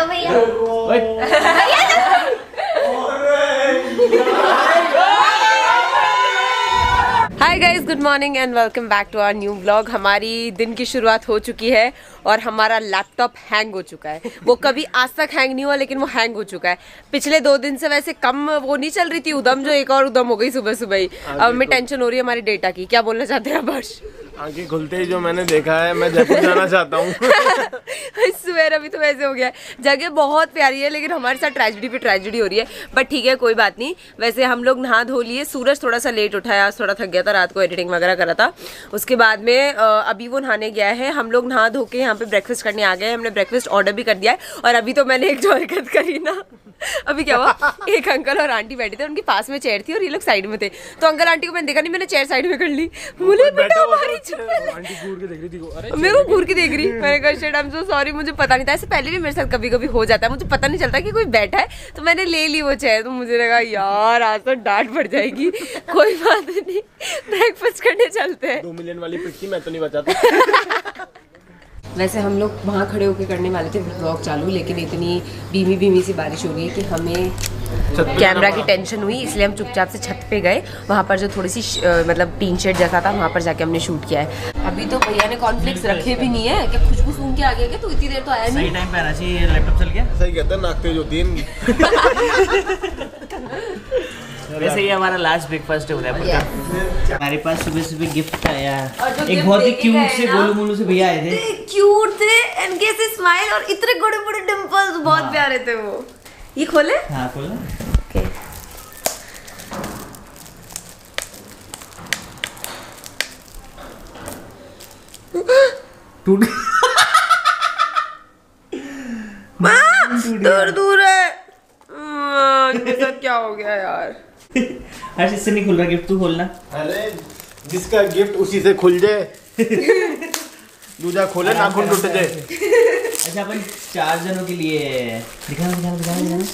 तो भैया hi guys good morning and welcome back to our new blog हमारी दिन की शुरुआत हो चुकी है और हमारा लैपटॉप हैंग हो चुका है। वो कभी आज तक हैंग नहीं हुआ लेकिन वो हैंग हो चुका है। पिछले दो दिन से वैसे कम वो नहीं चल रही थी उदम जो एक और उदम हो गई सुबह सुबह ही। अब हमें टेंशन हो रही है हमारी डेटा की। क्या बोलना चाहते हैं बर्ष आगे खुलते ही जो मैंने देखा है मैं जयपुर जाना चाहता हूँ। सवेर अभी तो वैसे हो गया है। जगह बहुत प्यारी है लेकिन हमारे साथ ट्रेजिडी पे ट्रेजिडी हो रही है। बट ठीक है कोई बात नहीं। वैसे हम लोग नहा धो लिए सूरज थोड़ा सा लेट उठा आज थोड़ा थक गया था रात को एडिटिंग वगैरह करा था। उसके बाद में अभी वो नहाने गया है। हम लोग नहा धो के यहाँ पे ब्रेकफास्ट करने आ गए हैं। हमने ब्रेकफास्ट ऑर्डर भी कर दिया है। और अभी तो मैंने एक जो हरकत करी ना। अभी क्या हुआ? एक अंकल और आंटी बैठे थे उनके पास में चेयर थी और ये लोग साइड में थे। तो अंकल आंटी को मैंने देखा नहीं मैंने चेयर साइड में कर ली। बोले बेटा हमारी चप्पल आंटी घूर के देख रही थी अरे मेरे को घूर के देख रही मैंने कहा शेट आई एम सो सॉरी मुझे पता नहीं था। ऐसे पहले भी मेरे साथ कभी कभी हो जाता है। मुझे पता नहीं चलता कि कोई बैठा है तो मैंने ले ली वो चेयर। तो मुझे लगा यार आज तो डांट पड़ जाएगी। कोई बात नहीं। ब्रेकफास्ट करने चलते हैं. दो मिलियन वाली पिट थी मैं तो नहीं बचाता वैसे हम लोग वहाँ खड़े होकर करने वाले थे ब्लॉग चालू लेकिन इतनी बीमी बीमी सी बारिश हो गई कि हमें कैमरा की टेंशन हुई इसलिए हम चुपचाप से छत पे गए। वहाँ पर जो थोड़ी सी मतलब टीन शेड जैसा था वहाँ पर जाके हमने शूट किया है। अभी तो भैया ने कॉन्फ्लिक्स रखे भी नहीं है क्या खुशबू सूंघ के आ गया क्या? तो इतनी देर तो आया नहीं। सही टाइम पे आना चाहिए लैपटॉप चल गया? सही कहते हैं नाक तेज होती है वैसे ये हमारा लास्ट ब्रेकफास्ट है उदयपुर का। हमारे पास सुबह सुबह गिफ्ट आया एक बहुत ही क्यूट से गोलू मोलू से भैया आए थे। क्यूट थे एंड कैसे स्माइल और इतने बड़े बड़े डिंपल्स बहुत प्यारे थे वो। ये खोले? हाँ खोलो। टूट दूर दूर है। हाँ, इनके साथ क्या हो गया यार। हर्ष इससे नहीं खुल रहा गिफ्ट तू खोलना। अरे जिसका गिफ्ट उसी से खुल जाए। दूजा खोले नाखून टूट जाए। अच्छा अपन चार जनों के लिए दिखाना दिखाना दिखाना दिखाना।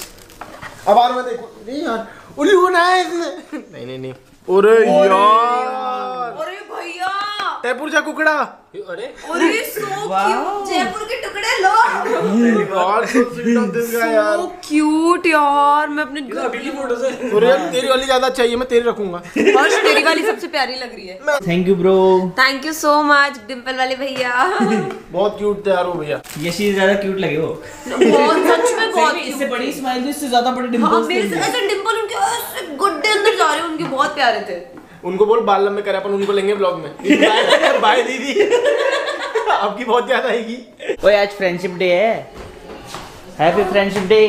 अब यार मैं देखो। नहीं यार उल्लू होना है इसमें नहीं नहीं। नहीं अरे यार। टैपुर जा कुकड़ा। अरे। अरे सो जयपुर के टुकड़े लो यार सो क्यूट यार। मैं अपने अरे तेरी वाली ज़्यादा चाहिए मैं तेरी रखूँगा। हर्ष तेरी वाली सबसे प्यारी लग रही है। Thank you bro thank you so much dimple वाले भैया। बहुत क्यूट थे यार वो भैया। ये चीज़ ज़्यादा क्यूट लगे वो। बहुत सच में बहुत इससे बड़ी स्माइल इससे ज़्यादा बड़े हाँ डिंपल्स मेरे से ऐसे डिम्पल उनके गुड्डे अंदर जा रहे हैं उनके बहुत प्यारे थे। उनको बोल बाल लंबे करे अपन उनको लेंगे ब्लॉग में। बाय बाय दीदी। आपकी बहुत याद आएगी। ओए आज फ्रेंडशिप डे है। Happy friendship day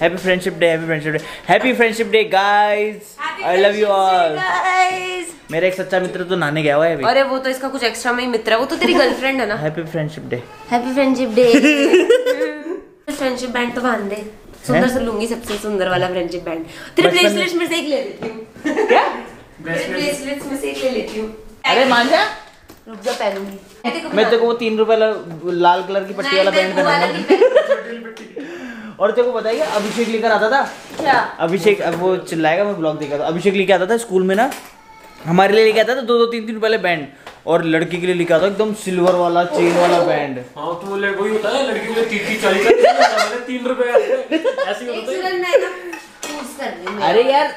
happy friendship day happy friendship day happy friendship day guys I love you all guys मेरा एक सच्चा मित्र तो नहाने गया हुआ है अभी। अरे वो तो इसका कुछ एक्स्ट्रा में ही मित्र है। वो तो तेरी गर्लफ्रेंड है ना। Happy friendship day happy friendship day friendship band तो बाँध दे। सुंदर से लूँगी सबसे सुंदर वाला फ्रेंडशिप बैंड तेरे बचपन में- में से एक ले लेती हूँ। क्या? ब्रेसलेट्स में से एक ले लेती हूँ अरे मान जा। रुक जा पहनूँगी। मैं तेरे को वो तीन रुपए वाला लाल कलर की पट्टी वाला पैंट पहनाऊँगा और तेरे को बताइए अभिषेक लेकर आता था। क्या? अभिषेक अब वो चिल्लाएगा मैं ब्लॉग देखा था। अभिषेक लेके आता था स्कूल में ना। हमारे लिए लेके आता था दो दो तीन तीन रुपए वाले बैंड और लड़की के लिए आता था एकदम सिल्वर वाला चेन वाला बैंड हाँ तो वही होता है लड़की के लिए चालीस तीन रुपए ऐसे ही हूँ। अरे यार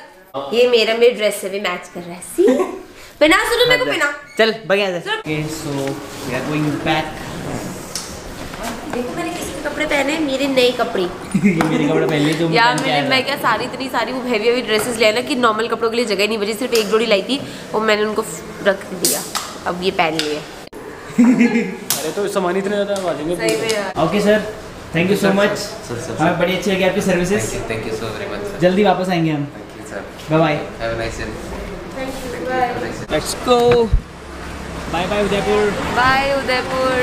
ये मेरा मेरे ड्रेस से भी मैच कर रहा है सी पहना सुनो मेरे को पहना। चल बढ़िया से okay so we are going back देखो मैंने किसके कपड़े पहने हैं? मेरे नए कपड़े। ये मेरे कपड़े पहन लिए जो यार मैंने मैं क्या सारी इतनी सारी वो हैवी हैवी ड्रेसेस ले ना कि नॉर्मल कपड़ों के लिए जगह नहीं बची सिर्फ़ एक जोड़ी लाई थी वो मैंने उनको रख दिया। अब ये पहन लिए। अरे तो सामान इतने ज़्यादा आ जाएँगे। सही में यार। Okay sir thank you so much sir. हमें बड़ी अच्छी लगी आपकी services you so very much, sir. जल्दी वापस आएँगे हम। Thank you. Bye bye Have a nice day. A nice day. Let's go bye bye Udaipur bye Udaipur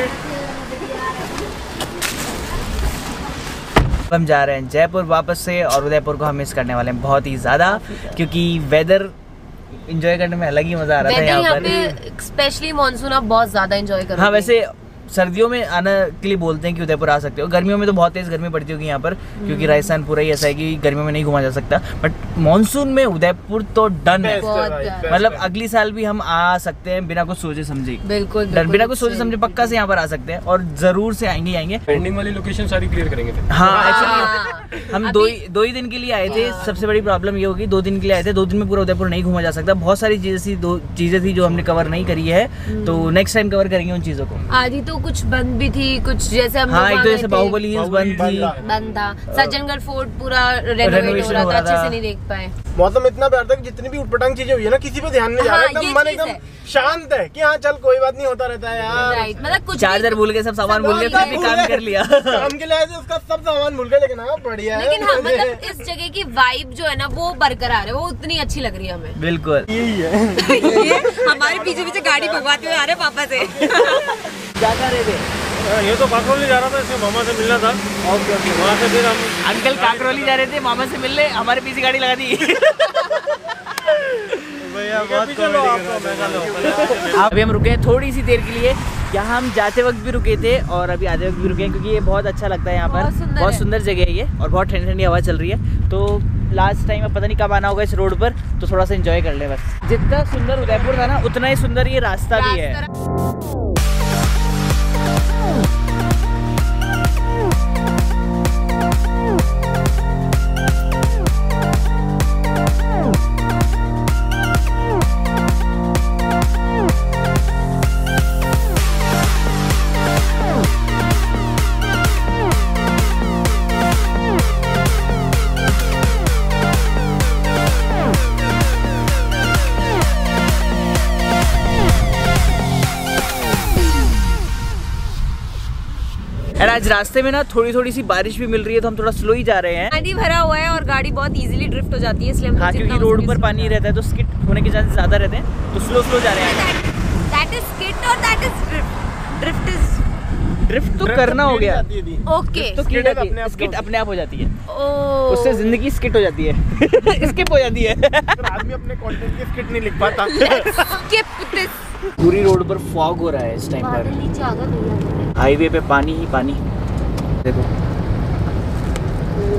हम जा रहे हैं जयपुर वापस से और उदयपुर को हम मिस करने वाले हैं बहुत ही ज़्यादा क्योंकि वेदर इंजॉय करने में अलग ही मज़ा आ रहा था यहाँ पर। स्पेशली मानसून आप बहुत ज़्यादा एंजॉय करोगे। हाँ वैसे सर्दियों में आने के लिए बोलते हैं कि उदयपुर आ सकते हो। गर्मियों में तो बहुत तेज गर्मी पड़ती होगी यहाँ पर क्योंकि राजस्थान पूरा ही ऐसा है कि गर्मियों में नहीं घुमा जा सकता। बट मानसून में उदयपुर तो डन है। मतलब। अगली साल भी हम आ सकते हैं बिना कुछ सोचे समझे। बिल्कुल बिना कुछ सोचे समझे पक्का से यहाँ पर आ सकते हैं और ज़रूर से आएँगे आएँगे। पेंडिंग वाली लोकेशन सारी क्लियर करेंगे हाँ हाँ। एक्चुअली हम दो ही दो ही दिन के लिए आए थे। सबसे बड़ी प्रॉब्लम ये होगी दो दिन के लिए आए थे। दो दिन में पूरा उदयपुर नहीं घूमा जा सकता। बहुत सारी चीज़ें थी दो चीज़ें थी जो हमने कवर नहीं करी है। तो नेक्स्ट टाइम कवर करेंगे उन चीज़ों को। आधी तो कुछ बंद भी थी कुछ जैसे हम हाँ एक तो जैसे बाहुबली बंद थी। बंद बंद था। सज्जनगढ़ फोर्ट पूरा रेनोवेट हो रहा था अच्छे से नहीं देख पाए। मौसम इतना प्यार था कि जितनी भी उटपटांग चीज़ें हुई है ना किसी पे ध्यान नहीं जा रहा। हाँ, एकदम मन एकदम शांत है कि हाँ चल कोई बात नहीं होता रहता है यार। मतलब कुछ चार्जर भूल गए सब सामान भूल गए भी काम कर लिया। काम के लिए उसका सब सामान भूल गए लेकिन हाँ बढ़िया है। लेकिन हाँ मतलब इस जगह की वाइब जो है ना वो बरकरार है वो उतनी अच्छी लग रही है हमें। बिल्कुल। यही है। हमारे पीछे पीछे गाड़ी भगवाते हुए आ रहे पापा से। क्या कर रहे थे? ये तो काकरोली जा रहा था इसमें मामा से मिलना था। Okay okay. वहाँ से फिर हम अंकल काकरोली जा रहे थे मामा से मिलने हमारे पीछे गाड़ी लगा दी। भैया लो अभी हम रुके हैं थोड़ी सी देर के लिए। यहाँ हम जाते वक्त भी रुके थे और अभी आते वक्त भी रुके हैं क्योंकि ये बहुत अच्छा लगता है यहाँ पर। बहुत सुंदर बहुत है। सुंदर जगह है ये और बहुत ठंडी ठंडी हवा चल रही है। तो लास्ट टाइम अब पता नहीं कब आना होगा इस रोड पर तो थोड़ा सा एंजॉय कर ले बस। जितना सुंदर उदयपुर था ना उतना ही सुंदर ये रास्ता भी है। और आज रास्ते में ना थोड़ी थोड़ी सी बारिश भी मिल रही है तो हम थोड़ा स्लो ही जा रहे हैं। पानी भरा हुआ है और गाड़ी बहुत इजीली ड्रिफ्ट हो जाती है इसलिए हाँ क्योंकि रोड पर पानी रहता है तो स्किट होने के चांसेस ज़्यादा रहते हैं। तो स्लो स्लो जा रहे हैं। Drift? Drift ड्रिफ्ट तो करना हो गया। okay. तो Skid अपने आप स्किट अपने आप हो जाती है। Oh. उससे ज़िंदगी स्किट हो जाती है। स्किप हो जाती है। आदमी अपने कंटेंट की स्किट नहीं लिख पाता। Skip this. पूरी रोड पर फॉग हो रहा है इस टाइम पर। हाईवे पे पानी ही पानी। देखो।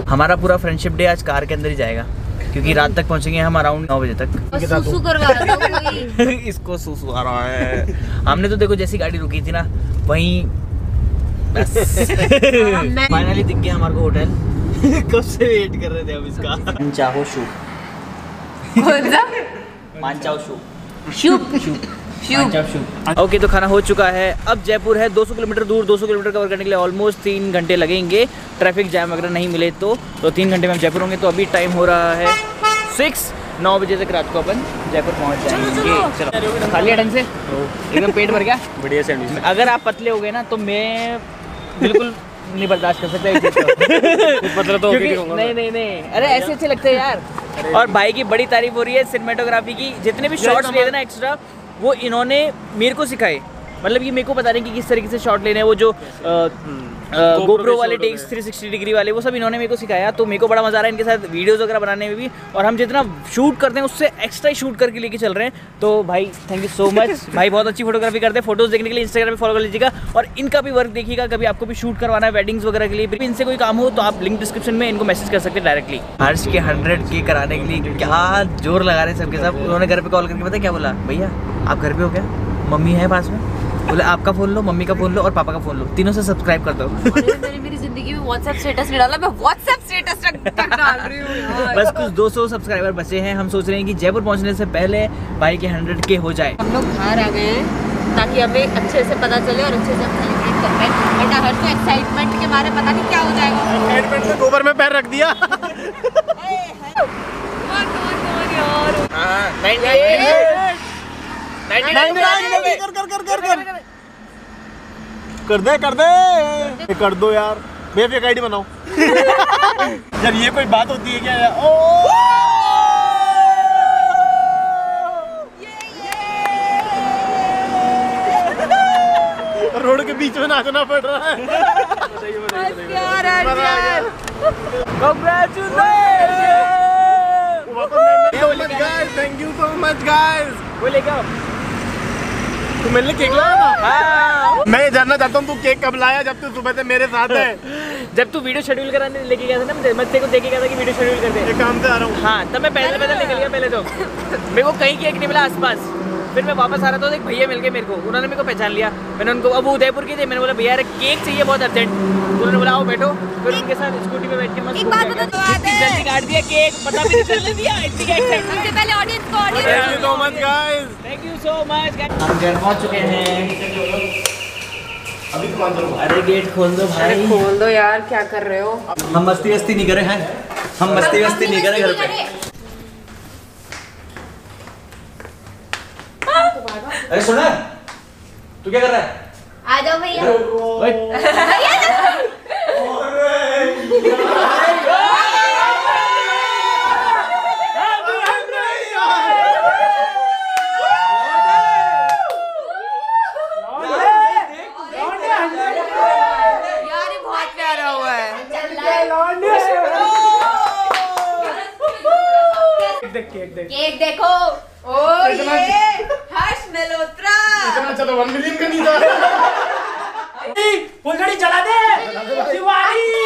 हमारा पूरा फ्रेंडशिप डे आज कार के अंदर ही जाएगा क्योंकि रात तक पहुँचेंगे हम अराउंड नौ बजे तक। सुसु करवा रहा इसको सुसु आ रहा है। हमने तो देखो जैसी गाड़ी रुकी थी ना वहीं फाइनली दिख गया हमारे को होटल कब से वेट कर रहे थे हम इसका? मानचाहो शू। कौन सा? मानचाओ शू। शुभ शुभ ओके तो खाना हो चुका है। अब जयपुर है। 200 किलोमीटर दूर 200 किलोमीटर कवर करने के लिए ऑलमोस्ट तीन घंटे लगेंगे। ट्रैफ़िक जैम वगैरह नहीं मिले तो। तो तीन घंटे में हम जयपुर होंगे। तो अभी टाइम हो रहा है सिक्स नौ बजे तक रात को अपन जयपुर पहुँच जाएँगे। चलो। खा लिया ढंग से? एकदम पेट भर गया? बढ़िया सैंडविच अगर आप पतले हो गए ना तो मैं बिल्कुल नहीं बर्दाश्त कर सकता पतला तो नहीं नहीं नहीं। अरे ऐसे अच्छे लगते हैं यार। और भाई की बड़ी तारीफ़ हो रही है सिनेमेटोग्राफी की। जितने भी शॉट्स लिए थे ना एक्स्ट्रा वो इन्होंने मेरे को सिखाए। मतलब ये मेरे को बता रहे हैं कि किस तरीके से शॉट लेने हैं वो जो गोप्रो वाले टेक्स 360 डिग्री वाले वो सब इन्होंने मेरे को सिखाया। तो मेरे को बड़ा मज़ा आ रहा है इनके साथ वीडियोस वगैरह बनाने में भी। और हम जितना शूट करते हैं उससे एक्स्ट्रा शूट करके लेके चल रहे हैं। तो भाई थैंक यू सो मच भाई बहुत अच्छी फोटोग्राफी करते हैं। फ़ोटोज़ देखने के लिए इंस्टाग्राम पर फॉलो कर लीजिएगा। और इनका भी वर्क देखिएगा। कभी आपको भी शूट करवाना है वेडिंग्स वगैरह के लिए भी इनसे कोई काम हो तो आप लिंक डिस्क्रिप्शन में इनको मैसेज कर सकते हैं डायरेक्टली हर्ष के हंड्रेड के कराने के लिए क्या ज़ोर लगा रहे हैं सबके साथ। उन्होंने घर पर कॉल करके पता क्या बोला? भैया आप घर पे हो क्या? मम्मी है पास में? बोले आपका फ़ोन लो मम्मी का फ़ोन लो और पापा का फ़ोन लो। तीनों से सब्सक्राइब कर दो। मैंने मेरी ज़िंदगी में व्हाट्सएप स्टेटस नहीं डाला मैं व्हाट्सएप स्टेटस तक डाल रही हूँ बस कुछ 200 सब्सक्राइबर बचे हैं। हम सोच रहे हैं कि जयपुर पहुँचने से पहले भाई के 100 के हो जाए। हम लोग बाहर आ गए हैं ताकि हमें अच्छे से पता चले और अच्छे से हम सेलिब्रेट कर पाए। हर तो एक्साइटमेंट के बारे में पता नहीं क्या हो जाएगा। एक्साइटमेंट गोबर में पैर रख दिया। कर कर कर कर कर कर दे कर दे कर दो यार बेफेक आईडी बनाओ यार ये कोई बात होती है क्या ओ रोड के बीच में नाचना पड़ रहा है thank you so much guys. तू मेरे लिए केक लाया था? हाँ। मैं ये जानना चाहता हूँ तू केक कब लाया जब तू सुबह से मेरे साथ है? जब तू वीडियो शेड्यूल कराने लेके गया था ना मैं तेरे को देखे गया था कि वीडियो शेड्यूल कर दे। एक काम से आ रहा हूँ। हाँ तब मैं पैदल पैदल निकल गया पहले तो। मेरे को कहीं केक नहीं मिला आसपास। फिर मैं वापस आ रहा था तो एक भैया मिल गए मेरे को। उन्होंने मेरे को पहचान लिया। मैंने उनको अब उदयपुर के थे। मैंने बोला भैया केक चाहिए बहुत अर्जेंट उन्होंने बोला आओ बैठो। फिर उनके साथ स्कूटी में बैठ के मस्त जल्दी काट दिया केक पता भी नहीं चलने दिया इतनी क्या सबसे पहले ऑडियंस को thank you so much guys thank you so much हम घर पहुँच चुके हैं। अभी तुम अंदर अरे गेट खोल दो भाई। खोल दो यार क्या कर रहे हो? हम मस्ती वस्ती नहीं करे हैं। हम मस्ती वस्ती नहीं करे घर पे। अरे सुना तू क्या कर रहा है? आ जाओ भैया। बहुत प्यारा हुआ केक देखो। ओ ये। मेलोत्रा इतना चलो वन मिलियन का नहीं था। फुलझड़ी जला दे। दिवाली।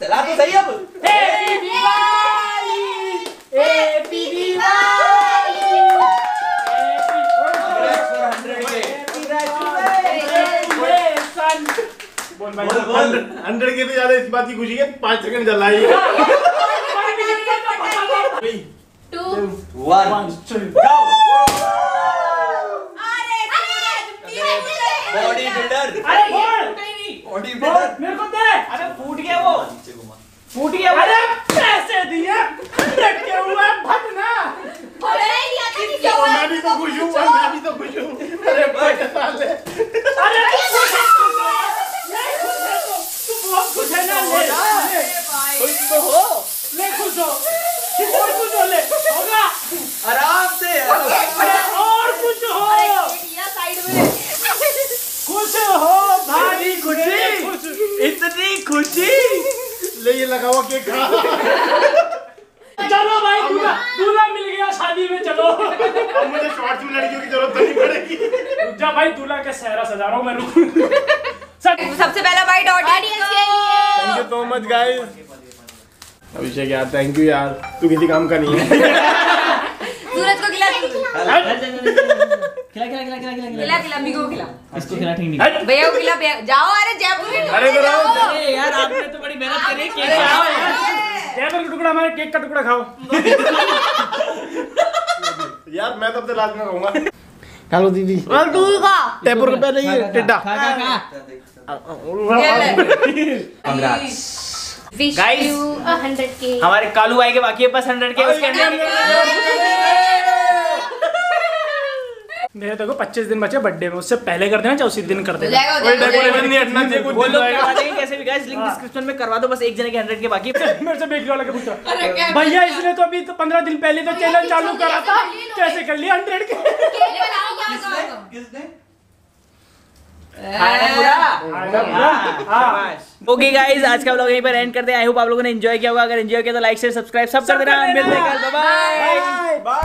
चला तो सही अब। Happy Diwali. Happy Diwali hundred के तो ज़्यादा इस बात की खुशी है पाँच सेकंड जलाई One, One two, go! Body builder body builder मेरे को दे। अरे फूट गया वो। नीचे घुमा। फूट गया अरे पैसे दिए। लटके हुए। भटना। मैं भी तो खुश हूँ मैं भी तो खुश हूँ। अरे भाई साले अरे तू बहुत खुश है ना ले ले खुश तो हो ले खुश हो और खुश हो ले होगा आराम से यार अरे और खुश हो खुश हो भारी खुशी इतनी खुशी ले ये लगा हुआ केक खा चलो भाई दूल्हा दूल्हा मिल गया शादी में चलो अब मुझे शॉर्ट्स में लड़कियों की ज़रूरत तो नहीं पड़ेगी। रुक जा भाई दूल्हा का सहरा सजा रहा हूँ मैं रुक। सब सबसे पहला बाइट ऑडियंस के लिए। Thank you so much guys Abhishek यार थैंक यू यार। तू किसी काम का नहीं है। सूरज को खिला खिला खिला खिला खिला खिला। खिला खिला मिगो को खिला। इसको खिला ठीक नहीं। भैया को खिला भैया। जाओ अरे जयपुर में अरे तो जाओ। अरे यार आपने तो बड़ी मेहनत करी है, केक खाओ। यार। जयपुर का टुकड़ा हमारे केक का टुकड़ा खाओ। यार मैं तो अपने लास्ट में कहूँगा हेलो दीदी। टेपुर के पहले ये टिड्डा। खा खा खा। के हमारे कालू भाई के बाकी है बस हंड्रेड के उसके अंदर। मेरे देखो 25 दिन बचे बर्थडे में उससे पहले कर देना चाहे उसी दिन कर देना। कोई हो डेकोरेशन नहीं हटना चाहिए कुछ लोग जाएगा कैसे भी गाइस लिंक डिस्क्रिप्शन में करवा दो बस एक जने के हंड्रेड के बाकी मेरे से बेकरी वाला के पूछा। भैया इसने तो अभी तो पंद्रह दिन पहले तो चैनल चालू करा था। कैसे कर लिया हंड्रेड के? केक बनाओ क्या करो किसने? खाना पूरा? हाँ ओके गाइस आज का व्लॉग यहीं पर एंड करते हैं। आई होप आप लोगों ने एंजॉय किया होगा। अगर एंजॉय किया तो लाइक शेयर सब्सक्राइब सब कर देना। मिलते हैं कल। Bye bye bye